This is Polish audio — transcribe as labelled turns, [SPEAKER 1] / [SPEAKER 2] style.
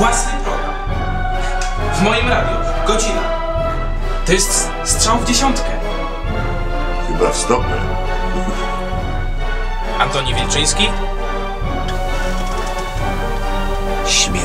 [SPEAKER 1] Własny program. W moim radiu. Godzina. To jest strzał w dziesiątkę.
[SPEAKER 2] Chyba w stopę.
[SPEAKER 1] Antoni Wilczyński.
[SPEAKER 3] Śmierć.